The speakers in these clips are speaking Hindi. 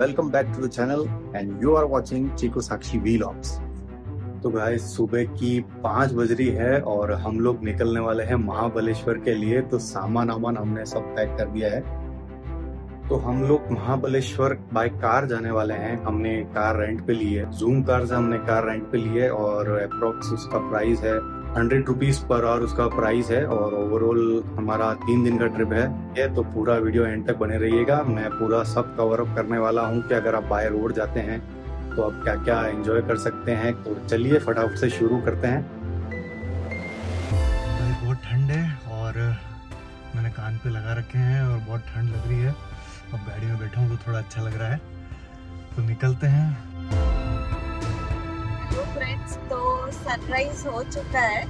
welcome back to the channel and you are watching Chico Sakshi Vlogs. तो गाइस सुबह की पाँच बज रही है और हम लोग निकलने वाले हैं महाबलेश्वर के लिए। तो सामान वामान हमने सब पैक कर दिया है। तो हम लोग महाबलेश्वर बाय कार जाने वाले हैं। हमने कार रेंट पे ली है। जूम कार से हमने कार रेंट पे ली है और अप्रोक्स उसका प्राइस है हंड्रेड रुपीज़ पर आवर उसका प्राइस है और ओवरऑल हमारा तीन दिन का ट्रिप है। ये तो पूरा वीडियो एंड तक बने रहिएगा। मैं पूरा सब कवर अप करने वाला हूँ कि अगर आप बाय रोड जाते हैं तो आप क्या क्या एंजॉय कर सकते हैं। तो चलिए फटाफट से शुरू करते हैं। बहुत ठंड है और मैंने कान पे लगा रखे हैं और बहुत ठंड लग रही है। अब गाड़ी में बैठा हूँ तो थोड़ा अच्छा लग रहा है। तो निकलते हैं। फ्रेंड्स तो सनराइज हो चुका है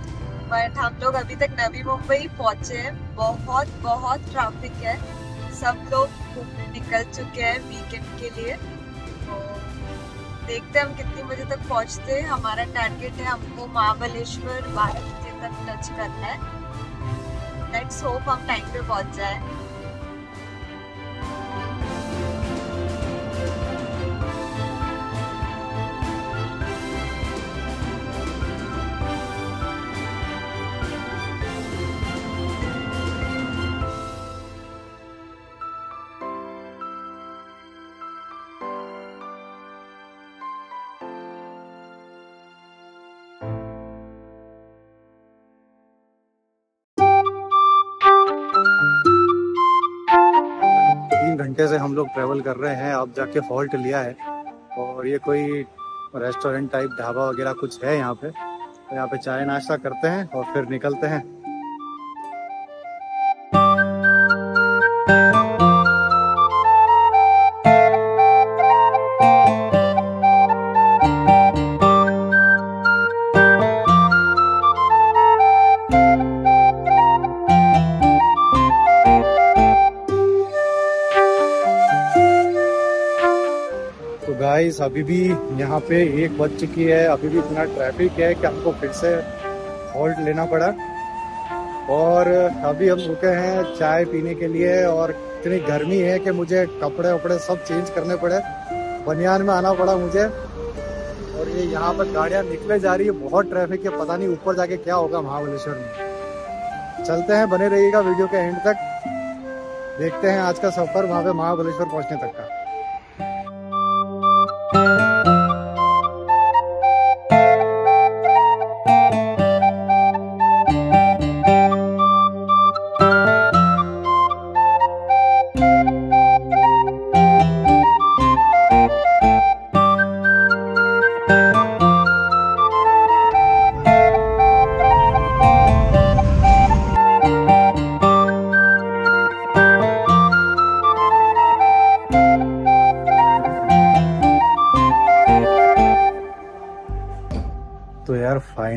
बट हम लोग अभी तक नवी मुंबई पहुँचे हैं। बहुत बहुत ट्रैफ़िक है। सब लोग घूमने निकल चुके हैं वीकेंड के लिए। तो देखते हैं हम कितनी बजे तक पहुँचते हैं। हमारा टारगेट है हमको महाबलेश्वर बारह बजे तक टच करना है। लेट्स होप हम टाइम पे पहुँच जाए। घंटे से हम लोग ट्रेवल कर रहे हैं अब जाके फॉल्ट लिया है। और ये कोई रेस्टोरेंट टाइप ढाबा वगैरह कुछ है यहाँ पे? तो यहाँ पे चाय नाश्ता करते हैं और फिर निकलते हैं। तो गाइस अभी भी यहाँ पे एक बज चुकी है, अभी भी इतना ट्रैफ़िक है कि हमको फिर से हॉल्ट लेना पड़ा। और अभी हम रुके हैं चाय पीने के लिए और इतनी गर्मी है कि मुझे कपड़े वपड़े सब चेंज करने पड़े। बनियान में आना पड़ा मुझे। और ये यहाँ पर गाड़ियाँ निकले जा रही है, बहुत ट्रैफ़िक है, पता नहीं ऊपर जाके क्या होगा महाबलेश्वर में। चलते हैं, बने रहिएगा वीडियो के एंड तक। देखते हैं आज का सफ़र वहाँ पे महाबलेश्वर पहुँचने तक का।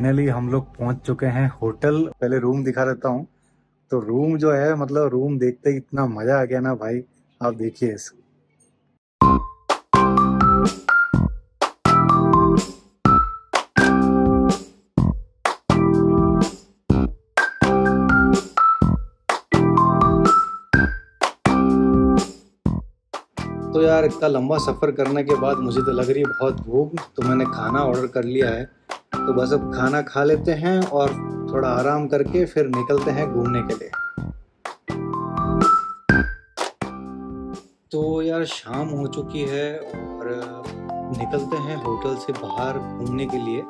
फाइनली हम लोग पहुँच चुके हैं होटल। पहले रूम दिखा देता हूँ। तो रूम जो है मतलब रूम देखते ही इतना मज़ा आ गया ना भाई। आप देखिए इस। तो यार, इतना लंबा सफ़र करने के बाद मुझे तो लग रही है बहुत भूख तो मैंने खाना ऑर्डर कर लिया है। तो बस अब खाना खा लेते हैं और थोड़ा आराम करके फिर निकलते हैं घूमने के लिए। तो यार शाम हो चुकी है और निकलते हैं होटल से बाहर घूमने के लिए।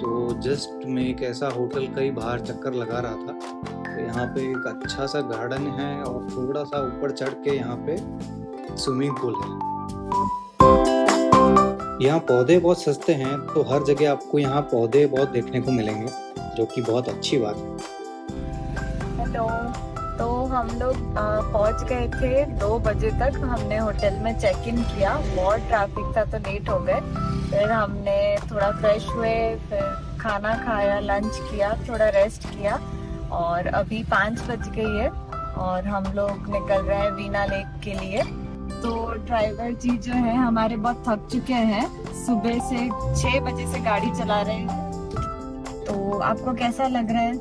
तो जस्ट मैं एक ऐसा होटल का ही बाहर चक्कर लगा रहा था। तो यहाँ पे एक अच्छा सा गार्डन है और थोड़ा सा ऊपर चढ़ के यहाँ पे स्विमिंग पूल है। यहाँ पौधे बहुत सस्ते हैं तो हर जगह आपको यहाँ पौधे बहुत देखने को मिलेंगे, जो कि बहुत अच्छी बात है। हेलो तो हम लोग पहुँच गए थे दो बजे तक। हमने होटल में चेक इन किया, बहुत ट्रैफ़िक था तो लेट हो गए। फिर हमने थोड़ा फ्रेश हुए, फिर खाना खाया लंच किया, थोड़ा रेस्ट किया। और अभी पाँच बज गई है, और हम लोग निकल रहे हैं वीना लेक के लिए। तो ड्राइवर जी जो है हमारे बहुत थक चुके हैं। सुबह से छह बजे से गाड़ी चला रहे हैं। तो आपको कैसा लग रहा है?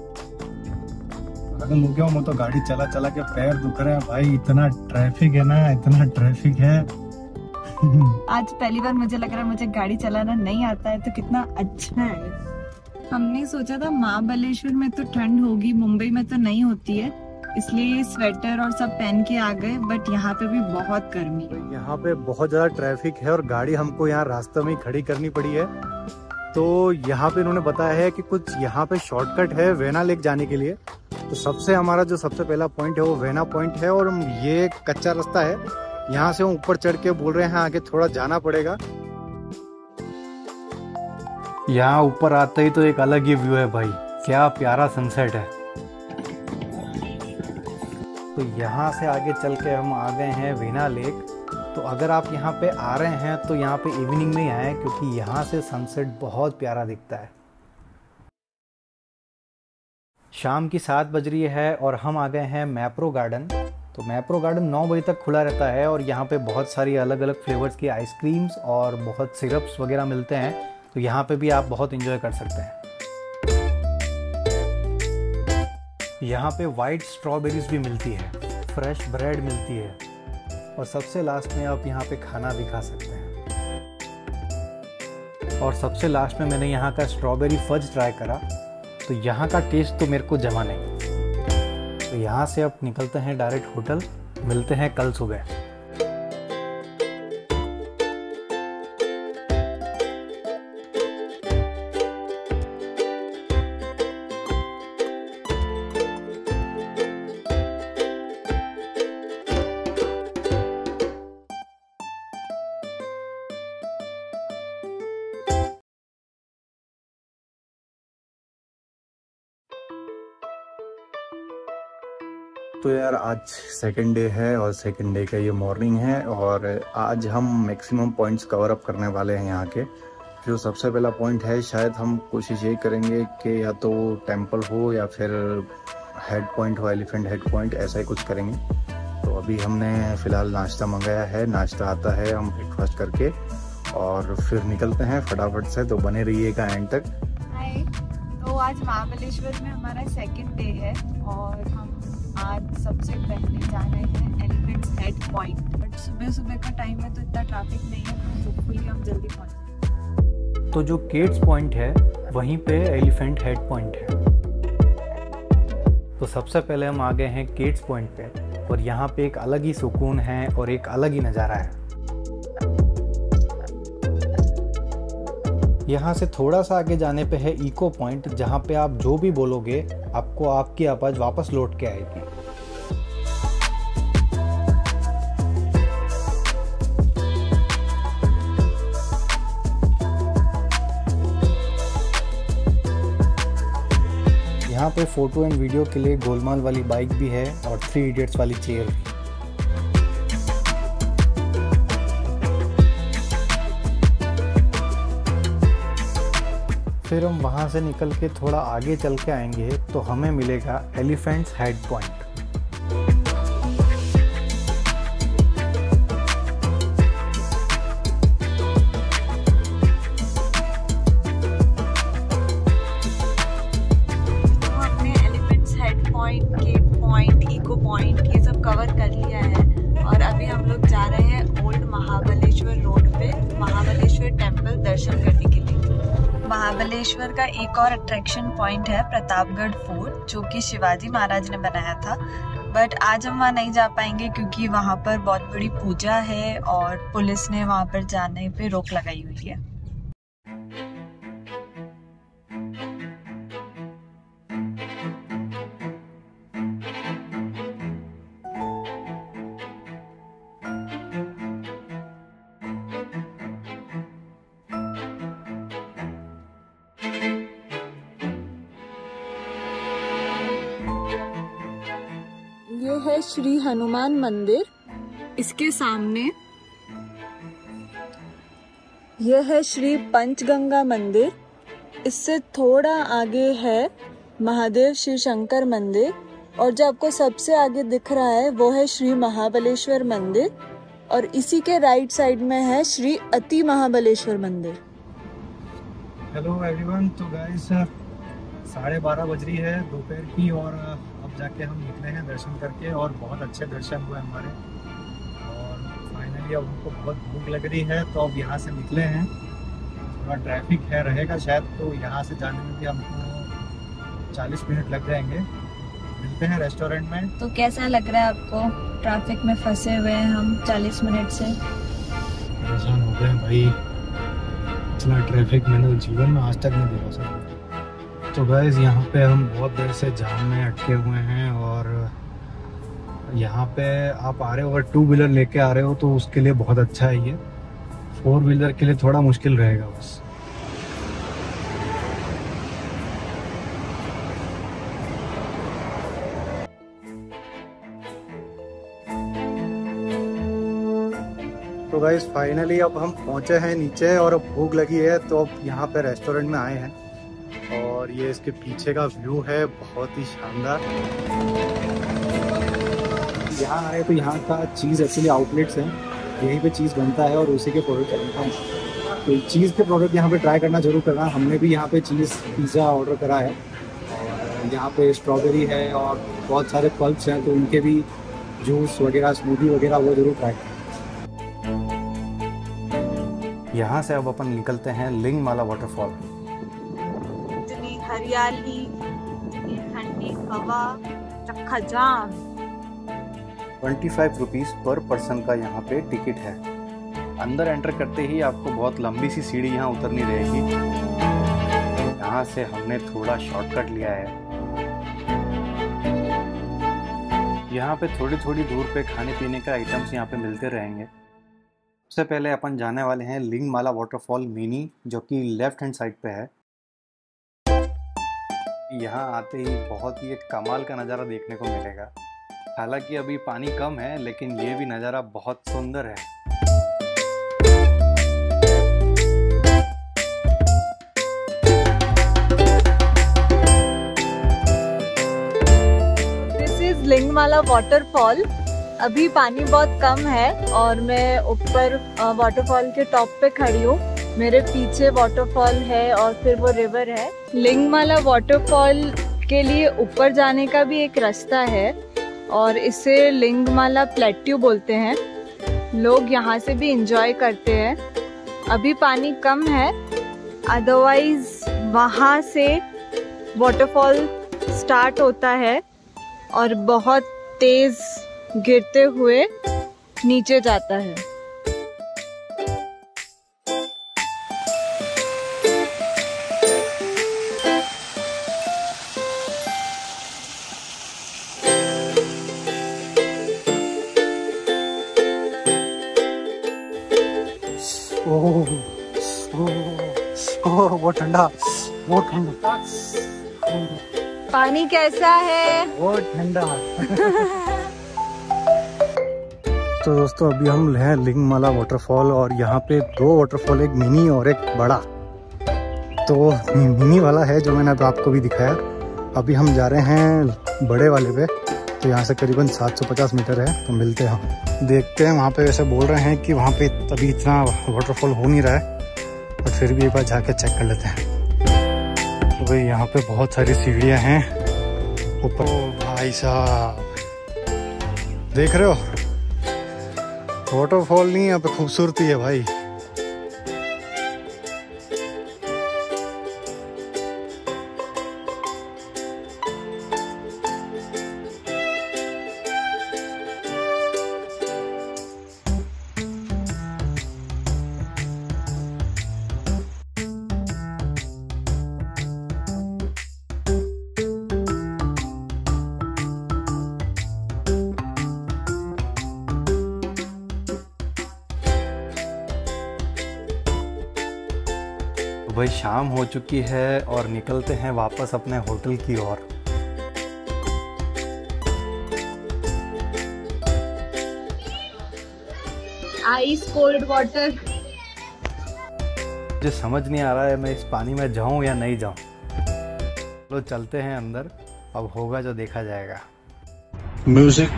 पागल हो गया हूँ तो गाड़ी चला चला के पैर दुख रहे हैं। भाई इतना ट्रैफ़िक है ना इतना ट्रैफ़िक है। आज पहली बार मुझे लग रहा है मुझे गाड़ी चलाना नहीं आता है तो कितना अच्छा है। हमने सोचा था महाबलेश्वर में तो ठंड होगी मुंबई में तो नहीं होती है। इसलिए स्वेटर और सब पहन के आ गए बट यहाँ पे भी बहुत गर्मी। है यहाँ पे बहुत ज़्यादा ट्रैफ़िक है और गाड़ी हमको यहाँ रास्ते में खड़ी करनी पड़ी है। तो यहाँ पे इन्होंने बताया है कि कुछ यहाँ पे शॉर्टकट है वेना लेक जाने के लिए। तो सबसे हमारा जो सबसे पहला पॉइंट है वो वेना पॉइंट है और ये कच्चा रास्ता है। यहाँ से हम ऊपर चढ़ के बोल रहे हैं आगे थोड़ा जाना पड़ेगा। यहाँ ऊपर आते ही तो एक अलग ही व्यू है भाई। क्या प्यारा सनसेट है। तो यहाँ से आगे चल के हम आ गए हैं वीना लेक। तो अगर आप यहाँ पे आ रहे हैं तो यहाँ पे इवनिंग में ही आए क्योंकि यहाँ से सनसेट बहुत प्यारा दिखता है। शाम की सात बज रही है और हम आ गए हैं मैप्रो गार्डन तो मैप्रो गार्डन नौ बजे तक खुला रहता है और यहाँ पे बहुत सारी अलग अलग फ्लेवर्स की आइसक्रीम्स और बहुत सिरप्स वगैरह मिलते हैं। तो यहाँ पे भी आप बहुत इंजॉय कर सकते हैं। यहाँ पे वाइट स्ट्रॉबेरीज भी मिलती है फ्रेश ब्रेड मिलती है, और सबसे लास्ट में आप यहाँ पे खाना भी खा सकते हैं। और सबसे लास्ट में मैंने यहाँ का स्ट्रॉबेरी फज ट्राई करा तो यहाँ का टेस्ट तो मेरे को जमा नहीं। तो यहाँ से आप निकलते हैं डायरेक्ट होटल मिलते हैं कल सुबह। तो यार आज सेकंड डे है और सेकेंड डे का ये मॉर्निंग है और आज हम मैक्सिमम पॉइंट्स कवर अप करने वाले हैं यहाँ के। जो सबसे पहला पॉइंट है, शायद हम कोशिश ये करेंगे कि या तो टेंपल हो या फिर हेड पॉइंट हो एलिफेंट हेड पॉइंट ऐसा ही कुछ करेंगे। तो अभी हमने फ़िलहाल नाश्ता मंगाया है, नाश्ता आता है हम ब्रेकफास्ट करके और फिर निकलते हैं फटाफट से। तो बने रहिएगा एंड तक। तो आज महाबलेश्वर में हमारा सेकंड डे है और आज सबसे पहले जा रहे हैं एलिफेंट्स हेड पॉइंट। बट सुबह सुबह का टाइम है तो इतना ट्रैफ़िक नहीं है तो होपफुली हम जल्दी पहुँच तो जो केट्स पॉइंट है, वहीं पे एलिफेंट हेड पॉइंट है। तो सबसे पहले हम आ गए हैं केट्स पॉइंट पे, और यहाँ पे एक अलग ही सुकून है और एक अलग ही नज़ारा है। यहाँ से थोड़ा सा आगे जाने पे है इको पॉइंट जहाँ पे आप जो भी बोलोगे, आपको आपकी आवाज़ वापस लौट के आएगी। यहाँ पे फ़ोटो एंड वीडियो के लिए गोलमाल वाली बाइक भी है और थ्री इडियट्स वाली चेयर भी। फिर हम वहाँ से निकल के थोड़ा आगे चल के आएँगे तो हमें मिलेगा elephants head point. Attraction point है प्रतापगढ़ फोर्ट, जो कि शिवाजी महाराज ने बनाया था। बट आज हम वहाँ नहीं जा पाएँगे क्योंकि वहाँ पर बहुत बड़ी पूजा है और पुलिस ने वहाँ पर जाने पे रोक लगाई हुई है। हनुमान मंदिर। इसके सामने यह है श्री पंचगंगा मंदिर। इससे थोड़ा आगे है महादेव शिव शंकर मंदिर। और जो आपको सबसे आगे दिख रहा है वो है श्री महाबलेश्वर मंदिर। और इसी के राइट साइड में है श्री अति महाबलेश्वर मंदिर। हेलो एवरीवन तो गाइस साढ़े बारह बज रही है दोपहर की और जाके हम निकले हैं दर्शन करके और बहुत अच्छे दर्शन हुए हमारे। और फाइनली अब हमको बहुत भूख लग रही है तो अब यहाँ से निकले हैं। थोड़ा ट्रैफ़िक है रहेगा शायद तो यहाँ से जाने में भी हमको 40 मिनट लग जाएँगे। मिलते हैं रेस्टोरेंट में। तो कैसा लग रहा है आपको? ट्रैफ़िक में फंसे हुए हैं हम 40 मिनट से। परेशान हो गए भाई। इतना ट्रैफ़िक मैंने जीवन में आज तक नहीं देखा सर। तो गैस यहाँ पे हम बहुत देर से जाम में अटके हुए हैं और यहाँ पे आप आ रहे हो, अगर टू व्हीलर लेके आ रहे हो तो उसके लिए बहुत अच्छा है ये। फोर व्हीलर के लिए थोड़ा मुश्किल रहेगा बस। तो गाइज़ फाइनली अब हम पहुँचे हैं नीचे और अब भूख लगी है तो अब यहाँ पे रेस्टोरेंट में आए हैं। और ये इसके पीछे का व्यू है, बहुत ही शानदार। यहाँ आए तो यहाँ का चीज़ एक्चुअली आउटलेट्स हैं, यहीं पे चीज़ बनता है और उसी के प्रोडक्ट बनता है। तो चीज़ के प्रोडक्ट यहाँ पे ट्राई करना ज़रूर करना। हमने भी यहाँ पे चीज़ पिज़्ज़ा ऑर्डर करा है। और यहाँ पे स्ट्रॉबेरी है और बहुत सारे फल्स हैं तो उनके भी जूस वगैरह स्मूदी वगैरह वो ज़रूर ट्राई करें। यहाँ से अब अपन निकलते हैं लिंगमाला वाटरफॉल हरियाली, ठंडी हवा चक्का जाम। Twenty five rupees per person का यहाँ पे टिकट है। अंदर एंटर करते ही आपको बहुत लंबी सी सीढ़ी यहाँ उतरनी रहेगी। यहाँ से हमने थोड़ा शॉर्टकट लिया है। यहाँ पे थोड़ी थोड़ी दूर पे खाने पीने का आइटम्स यहाँ पे मिलते रहेंगे। सबसे पहले अपन जाने वाले हैं लिंगमाला वाटरफॉल मिनी जो कि लेफ़्ट हैंड साइड पे है। यहाँ आते ही बहुत ही एक कमाल का नज़ारा देखने को मिलेगा। हालाँकि अभी पानी कम है, लेकिन ये भी नज़ारा बहुत सुंदर है। लिंगमाला वाटरफॉल अभी पानी बहुत कम है और मैं ऊपर वाटरफॉल के टॉप पे खड़ी हूँ। मेरे पीछे वाटरफॉल है और फिर वो रिवर है। लिंगमाला वाटरफॉल के लिए ऊपर जाने का भी एक रास्ता है और इसे लिंगमाला प्लेट्यू बोलते हैं। लोग यहाँ से भी इंजॉय करते हैं। अभी पानी कम है। अदरवाइज़ वहाँ से वाटरफॉल स्टार्ट होता है और बहुत तेज गिरते हुए नीचे जाता है। ओह बहुत ठंडा वो ठंडा। पानी कैसा है? वो ठंडा। तो दोस्तों अभी हम हैं लिंगमाला वाटरफॉल और यहाँ पे दो वाटरफॉल एक मिनी और एक बड़ा। तो मिनी वाला है जो मैंने अभी आपको भी दिखाया। अभी हम जा रहे हैं बड़े वाले पे तो यहाँ से करीबन 750 मीटर है तो मिलते हैं। हम देखते हैं वहाँ पे वैसे बोल रहे हैं कि वहाँ पे अभी इतना वाटरफॉल हो नहीं रहा है। फिर भी एक बार जाके चेक कर लेते हैं। तो भाई यहाँ पे बहुत सारी सीढ़ियाँ हैं। ऊपर ओ भाई साहब। देख रहे हो? वाटरफॉल नहीं यहाँ पे खूबसूरती है भाई। तो भाई शाम हो चुकी है और निकलते हैं वापस अपने होटल की ओर। आइस कोल्ड वाटर मुझे समझ नहीं आ रहा है मैं इस पानी में जाऊँ या नहीं जाऊँ। चलो चलते हैं अंदर अब होगा जो देखा जाएगा। म्यूज़िक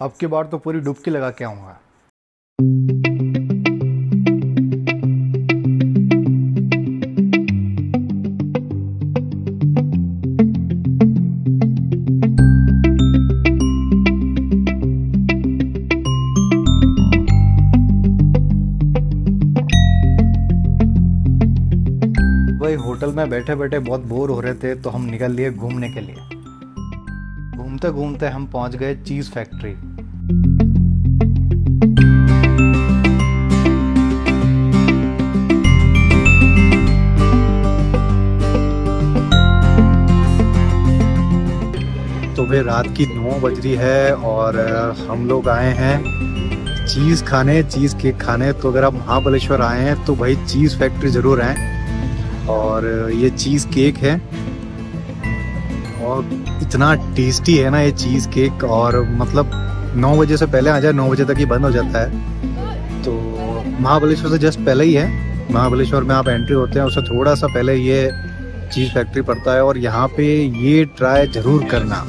अब की बार तो पूरी डुबकी लगा के आऊँगा। भाई होटल में बैठे बैठे बहुत बोर हो रहे थे तो हम निकल लिए घूमने के लिए। घूमते घूमते हम पहुँच गए चीज़ फैक्ट्री। तो भाई रात की नौ बज रही है और हम लोग आए हैं चीज़ खाने, चीज़ केक खाने। तो अगर आप महाबलेश्वर आए हैं तो भाई चीज़ फैक्ट्री ज़रूर आए। और ये चीज़ केक है। और इतना टेस्टी है ना ये चीज़ केक और मतलब नौ बजे से पहले आ जाए, नौ बजे तक ही बंद हो जाता है। तो महाबलेश्वर से जस्ट पहले ही है। महाबलेश्वर में आप एंट्री होते हैं उससे थोड़ा सा पहले ये चीज़ फैक्ट्री पड़ता है और यहाँ पे ये ट्राई ज़रूर करना।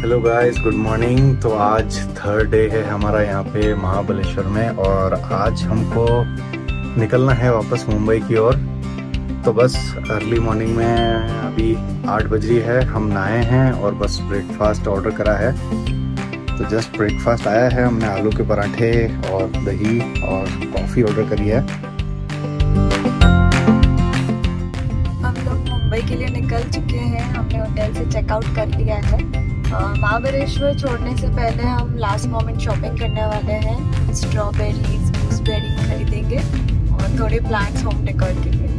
हेलो गाइस गुड मॉर्निंग तो आज थर्ड डे है हमारा यहाँ पे महाबलेश्वर में और आज हमको निकलना है वापस मुंबई की ओर। तो बस अर्ली मॉर्निंग में अभी आठ बज रही है। हम नहाए हैं और बस ब्रेकफास्ट ऑर्डर करा है। तो जस्ट ब्रेकफास्ट आया है। हमने आलू के पराठे और दही और कॉफ़ी ऑर्डर करी है। हम लोग मुंबई के लिए निकल चुके हैं। हमने होटल से चेकआउट कर लिया है। महाबलेश्वर छोड़ने से पहले हम लास्ट मोमेंट शॉपिंग करने वाले हैं। स्ट्रॉबेरीज गूसबेरी खरीदेंगे और थोड़े प्लांट्स होम डेकोर के लिए।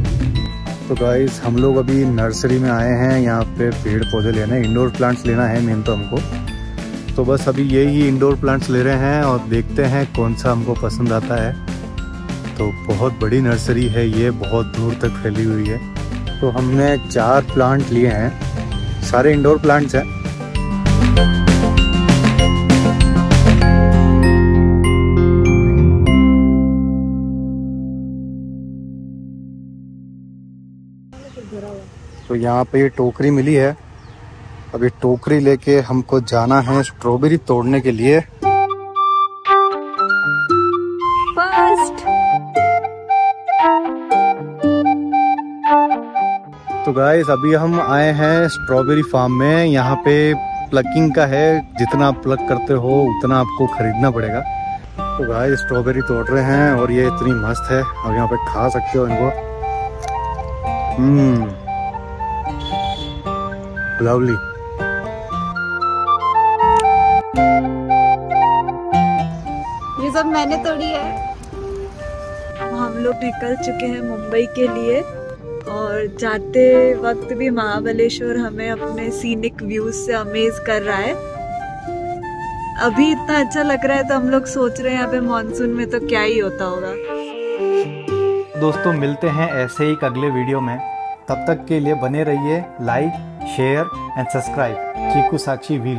तो गाइस हम लोग अभी नर्सरी में आए हैं, यहाँ पे पेड़ पौधे लेने इंडोर प्लांट्स लेना है मेन तो हमको। तो बस अभी यही इंडोर प्लांट्स ले रहे हैं और देखते हैं कौन सा हमको पसंद आता है। तो बहुत बड़ी नर्सरी है ये, बहुत दूर तक फैली हुई है। तो हमने चार प्लांट लिए हैं, सारे इंडोर प्लांट्स हैं। तो यहाँ पे ये टोकरी मिली है। अभी टोकरी लेके हमको जाना है स्ट्रॉबेरी तोड़ने के लिए। फ़र्स्ट तो गाइस अभी हम आए हैं स्ट्रॉबेरी फार्म में। यहाँ पे प्लकिंग का है। जितना आप प्लग करते हो उतना आपको खरीदना पड़ेगा। तो गाइस स्ट्रॉबेरी तोड़ रहे हैं और ये इतनी मस्त है। अब यहाँ पे खा सकते हो इनको। हम्म लवली ये सब मैंने तोड़ी है। हम लोग निकल चुके हैं मुंबई के लिए और जाते वक्त भी महाबलेश्वर हमें अपने सीनिक व्यूज़ से अमेज कर रहा है। अभी इतना अच्छा लग रहा है तो हम लोग सोच रहे हैं यहाँ पे मानसून में तो क्या ही होता होगा। दोस्तों, मिलते हैं ऐसे ही अगले वीडियो में। तब तक के लिए बने रहिए like share and subscribe Chiku Sakshi we